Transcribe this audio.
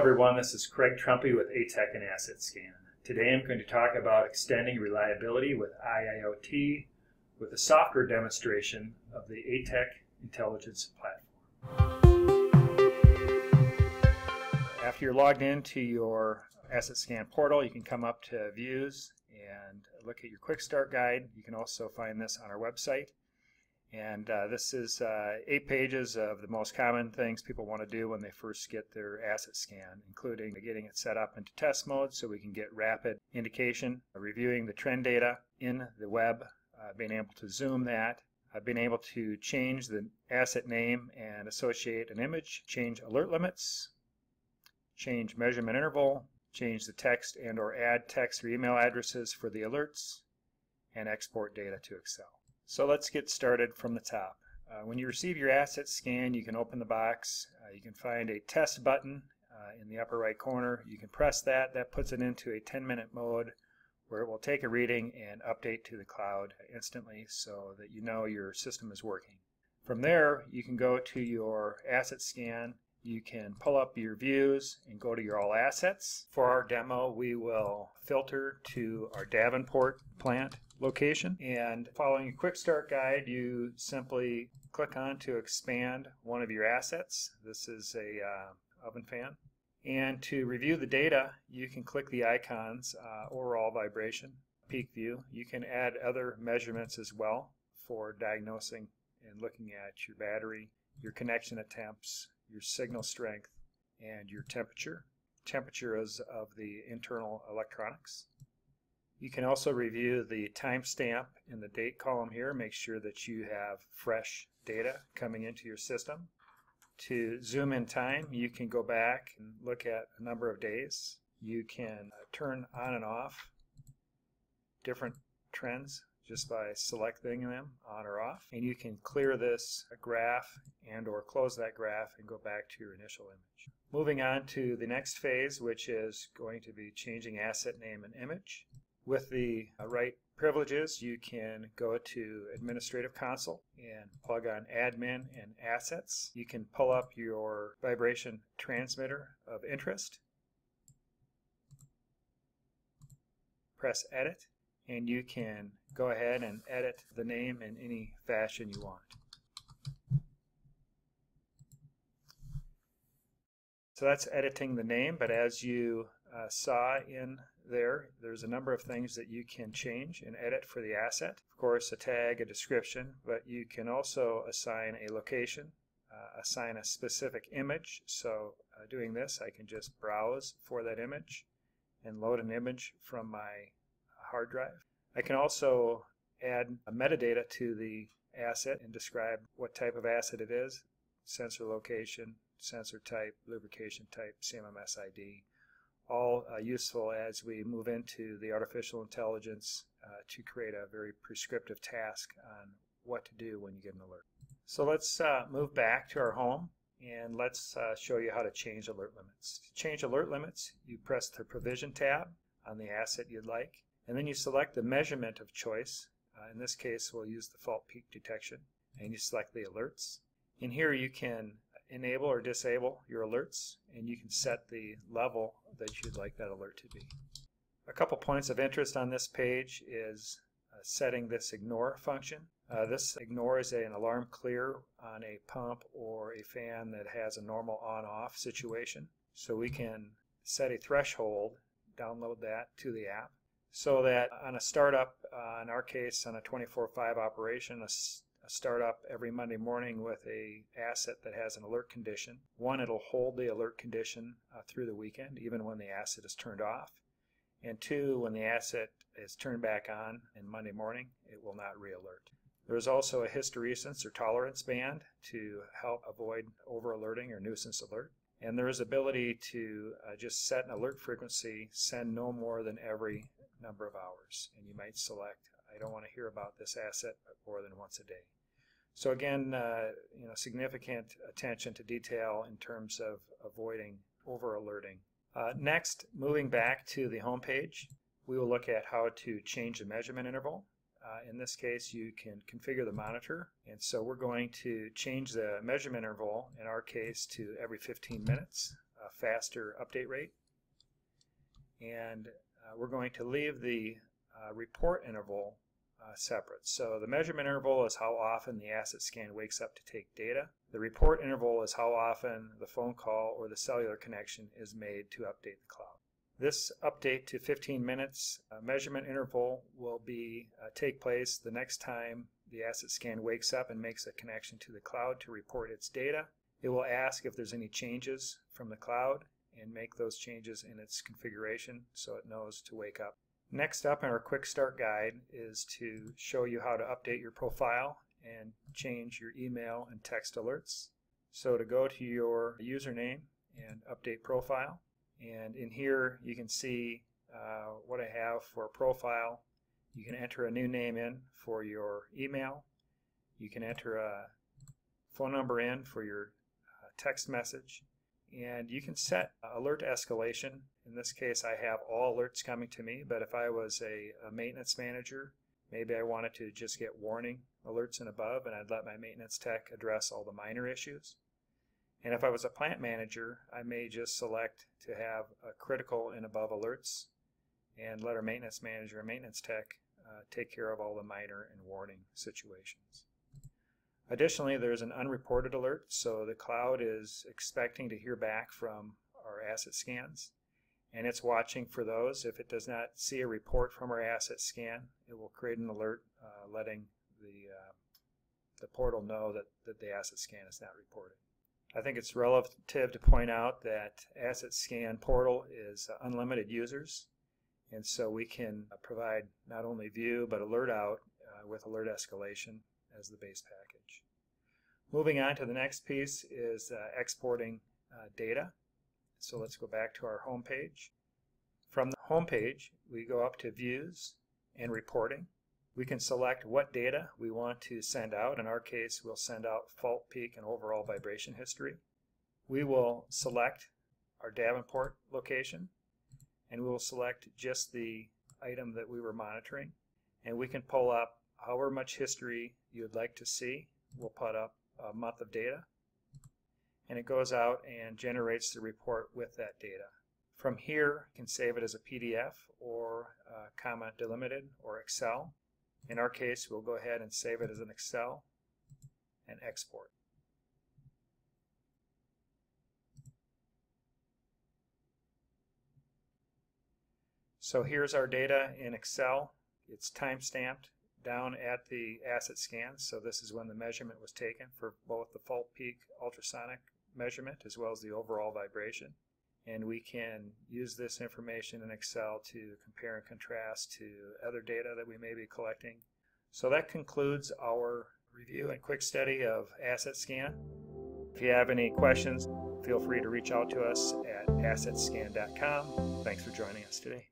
everyone, this is Craig Truempi with ATEK and Asset Scan. Today I'm going to talk about extending reliability with IIoT with a software demonstration of the ATEK Intelligence Platform. After you're logged into your Asset Scan portal, you can come up to Views and look at your Quick Start Guide. You can also find this on our website. And uh, this is uh, eight pages of the most common things people want to do when they first get their asset scan, including getting it set up into test mode so we can get rapid indication, reviewing the trend data in the web, uh, being able to zoom that, uh, being able to change the asset name and associate an image, change alert limits, change measurement interval, change the text and or add text or email addresses for the alerts, and export data to Excel. So let's get started from the top. Uh, when you receive your asset scan, you can open the box. Uh, you can find a test button uh, in the upper right corner. You can press that. That puts it into a 10-minute mode where it will take a reading and update to the cloud instantly so that you know your system is working. From there, you can go to your asset scan. You can pull up your views and go to your all assets. For our demo, we will filter to our Davenport plant location. And following a quick start guide, you simply click on to expand one of your assets. This is a uh, oven fan. And to review the data, you can click the icons, uh, overall vibration, peak view. You can add other measurements as well for diagnosing and looking at your battery, your connection attempts, your signal strength, and your temperature. Temperature is of the internal electronics. You can also review the timestamp in the date column here. Make sure that you have fresh data coming into your system. To zoom in time, you can go back and look at a number of days. You can turn on and off different trends just by selecting them on or off. And you can clear this graph and or close that graph and go back to your initial image. Moving on to the next phase, which is going to be changing asset name and image. With the right privileges, you can go to Administrative Console and plug on Admin and Assets. You can pull up your vibration transmitter of interest, press Edit, and you can go ahead and edit the name in any fashion you want. So that's editing the name, but as you uh, saw in there, there's a number of things that you can change and edit for the asset. Of course, a tag, a description, but you can also assign a location, uh, assign a specific image. So uh, doing this, I can just browse for that image and load an image from my hard drive. I can also add a metadata to the asset and describe what type of asset it is, sensor location, sensor type, lubrication type, CMMS ID, all uh, useful as we move into the artificial intelligence uh, to create a very prescriptive task on what to do when you get an alert. So let's uh, move back to our home and let's uh, show you how to change alert limits. To change alert limits, you press the Provision tab on the asset you'd like, and then you select the measurement of choice. Uh, in this case, we'll use the fault peak detection, and you select the alerts. In here, you can enable or disable your alerts and you can set the level that you'd like that alert to be. A couple points of interest on this page is uh, setting this ignore function. Uh, this ignore is an alarm clear on a pump or a fan that has a normal on-off situation. So we can set a threshold, download that to the app, so that on a startup, uh, in our case on a 24-5 operation, a start up every Monday morning with a asset that has an alert condition. One, it'll hold the alert condition uh, through the weekend, even when the asset is turned off. And two, when the asset is turned back on in Monday morning, it will not re-alert. There is also a hysteresis or tolerance band to help avoid over-alerting or nuisance alert. And there is ability to uh, just set an alert frequency, send no more than every number of hours. And you might select, I don't want to hear about this asset more than once a day. So again, uh, you know, significant attention to detail in terms of avoiding over alerting. Uh, next, moving back to the home page, we will look at how to change the measurement interval. Uh, in this case, you can configure the monitor, and so we're going to change the measurement interval, in our case, to every 15 minutes a faster update rate. And uh, we're going to leave the uh, report interval uh, separate. So the measurement interval is how often the asset scan wakes up to take data. The report interval is how often the phone call or the cellular connection is made to update the cloud. This update to 15 minutes uh, measurement interval will be uh, take place the next time the asset scan wakes up and makes a connection to the cloud to report its data. It will ask if there's any changes from the cloud and make those changes in its configuration so it knows to wake up. Next up in our quick start guide is to show you how to update your profile and change your email and text alerts. So to go to your username and update profile and in here you can see uh, what I have for a profile. You can enter a new name in for your email. You can enter a phone number in for your uh, text message and you can set alert escalation. In this case I have all alerts coming to me but if I was a, a maintenance manager maybe I wanted to just get warning alerts and above and I'd let my maintenance tech address all the minor issues. And if I was a plant manager, I may just select to have a critical and above alerts and let our maintenance manager and maintenance tech uh, take care of all the minor and warning situations. Additionally, there's an unreported alert, so the cloud is expecting to hear back from our asset scans, and it's watching for those. If it does not see a report from our asset scan, it will create an alert uh, letting the, uh, the portal know that, that the asset scan is not reported. I think it's relative to point out that Asset Scan Portal is unlimited users, and so we can provide not only view but alert out uh, with alert escalation as the base package. Moving on to the next piece is uh, exporting uh, data. So let's go back to our home page. From the home page, we go up to Views and Reporting. We can select what data we want to send out. In our case, we'll send out fault peak and overall vibration history. We will select our Davenport location and we will select just the item that we were monitoring and we can pull up however much history you would like to see. We'll put up a month of data and it goes out and generates the report with that data. From here, you can save it as a PDF or uh, comma delimited or Excel. In our case, we'll go ahead and save it as an Excel and export. So here's our data in Excel. It's time-stamped down at the asset scan. So this is when the measurement was taken for both the fault peak ultrasonic measurement as well as the overall vibration. And we can use this information in Excel to compare and contrast to other data that we may be collecting. So that concludes our review and quick study of Asset Scan. If you have any questions, feel free to reach out to us at assetscan.com. Thanks for joining us today.